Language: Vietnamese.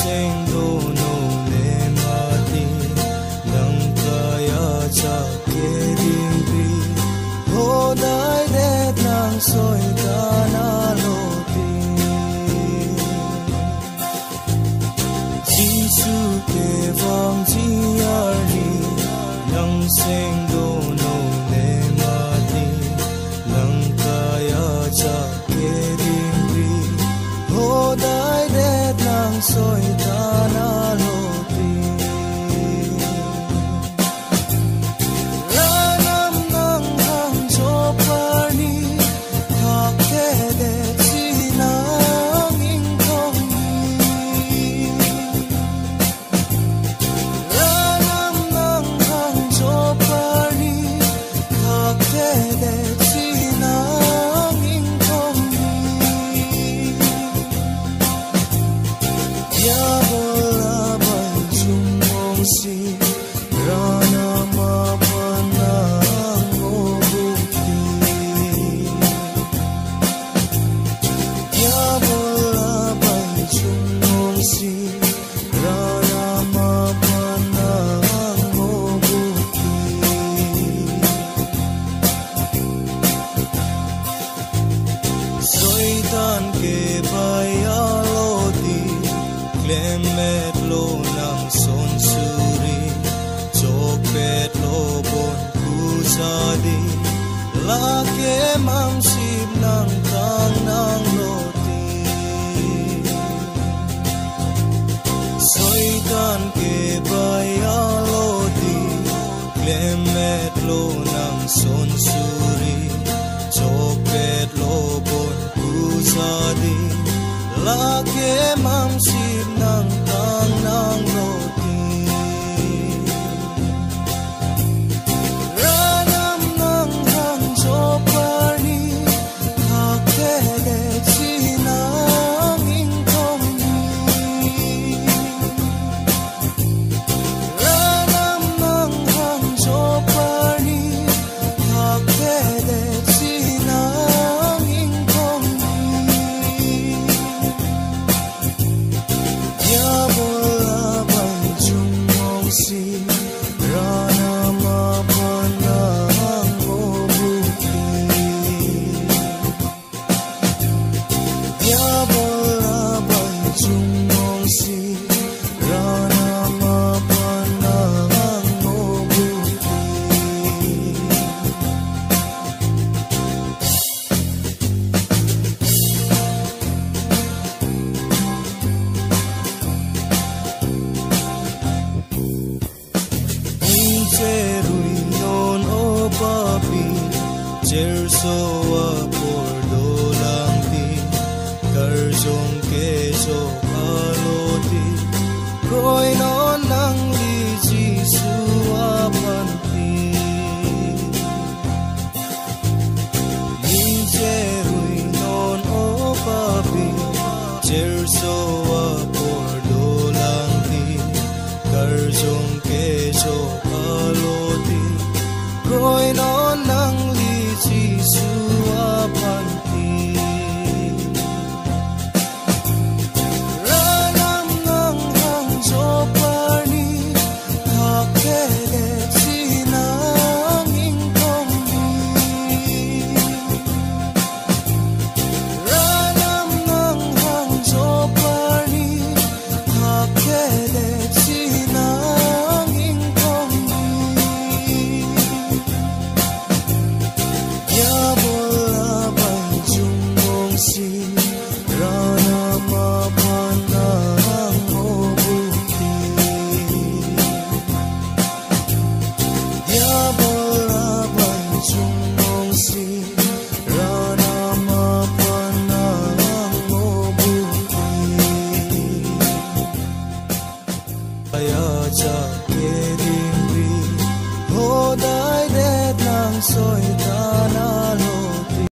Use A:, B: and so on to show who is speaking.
A: sing do no ne ma ti dang ka ya cha ke ding bi ho soi ka na ti jin su vang ji ar ni dang sing your sa di la ke mam sip nang tang nang lo ti soi tan ke bai a lo ti klem met lo nang son suri. Chopet lo bon ku sa di la ke mam sip nang tang nang Chỉ soa por do lang Jersoa Pordolanti Karzong Keso Kaloti Kroy noon ng di Jisua Panti Ninjeruy noon o papi chỉ soa por do lang Jersoa Pordolanti Karzong Keso Kaloti Kroy noon